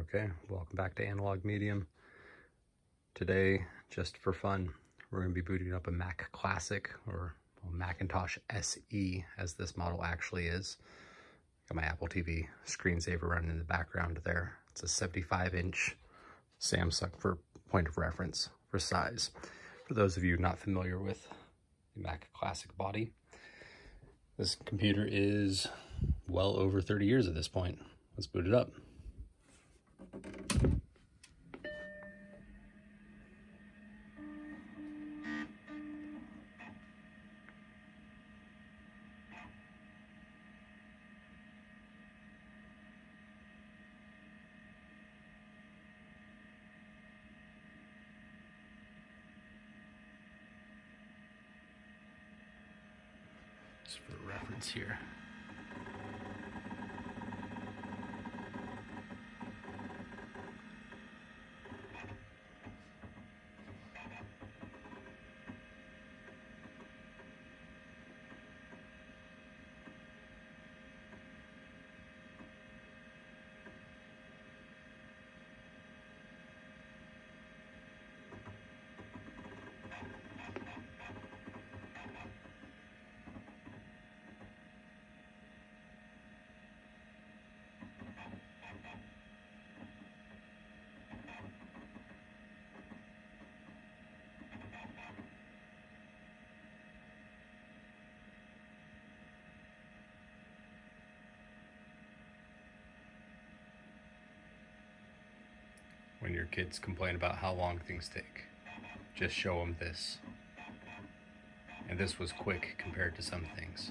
Okay, welcome back to Analog Medium. Today, just for fun, we're going to be booting up a Mac Classic or Macintosh SE as this model actually is. Got my Apple TV screensaver running in the background there. It's a 75 inch Samsung for point of reference for size. For those of you not familiar with the Mac Classic body, this computer is well over 30 years at this point. Let's boot it up. Just for reference here. When your kids complain about how long things take. Just show them this. And this was quick compared to some things.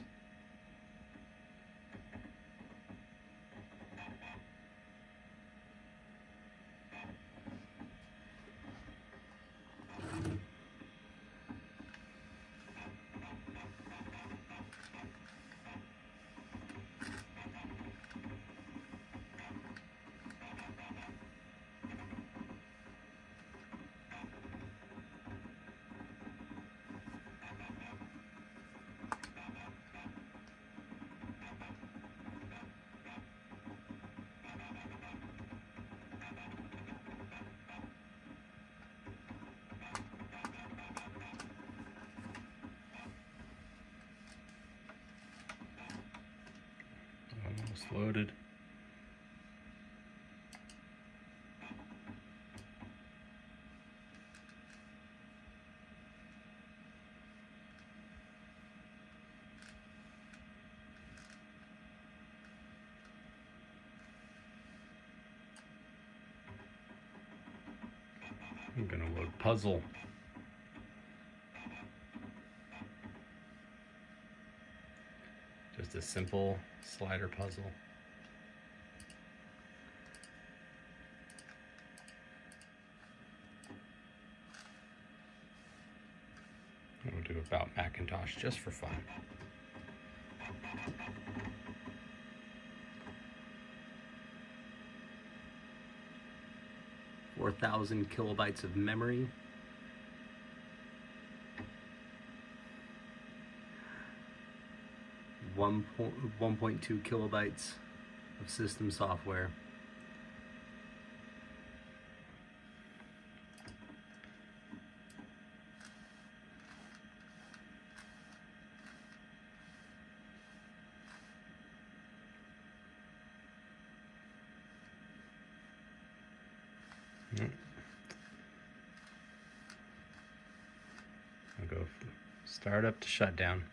Almost loaded. I'm gonna load puzzle. Just a simple slider puzzle. We'll do about Macintosh just for fun. Four thousand kilobytes of memory. One point one point two kilobytes of system software. Hmm. I'll go startup to shutdown.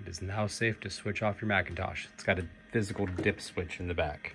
It is now safe to switch off your Macintosh. It's got a physical dip switch in the back.